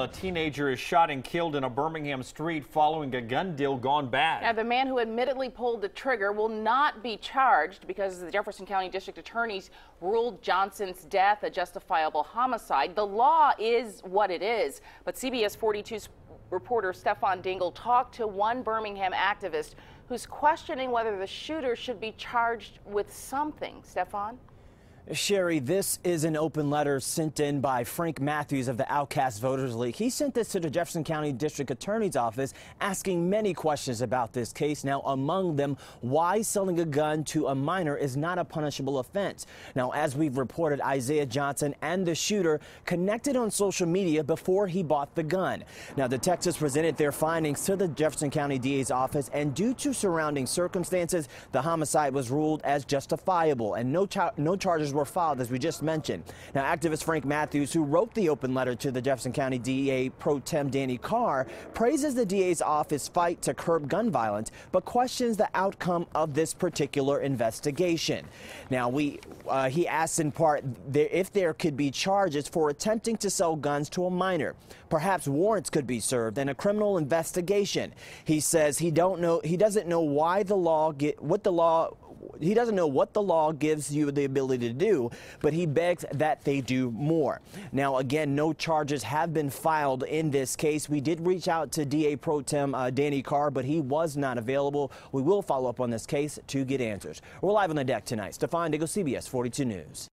A teenager is shot and killed in a Birmingham street following a gun deal gone bad. Now, the man who admittedly pulled the trigger will not be charged because the Jefferson County District Attorneys ruled Johnson's death a justifiable homicide. The law is what it is, but CBS 42's reporter Stefan Dingle talked to one Birmingham activist who's questioning whether the shooter should be charged with something. Stefan? Sherry, this is an open letter sent in by Frank Matthews of the Outcast Voters League. He sent this to the Jefferson County District Attorney's Office asking many questions about this case. Now, among them, why selling a gun to a minor is not a punishable offense. Now, as we've reported, Isaiah Johnson and the shooter connected on social media before he bought the gun. Now, detectives presented their findings to the Jefferson County DA's office, and due to surrounding circumstances, the homicide was ruled as justifiable, and no, no charges were filed, as we just mentioned. Now, activist Frank Matthews, who wrote the open letter to the Jefferson County DA Pro Tem Danny Carr, praises the DA's office fight to curb gun violence, but questions the outcome of this particular investigation. Now, we uh, he asks in part if there could be charges for attempting to sell guns to a minor. Perhaps warrants could be served and a criminal investigation. He says he don't know he doesn't know why the law get what the law he doesn't know what the law gives you the ability to do, but he begs that they do more. Now, again, no charges have been filed in this case. We did reach out to DA Pro Tem uh, Danny Carr, but he was not available. We will follow up on this case to get answers. We're live on the deck tonight. Stefan Diggle, CBS 42 News.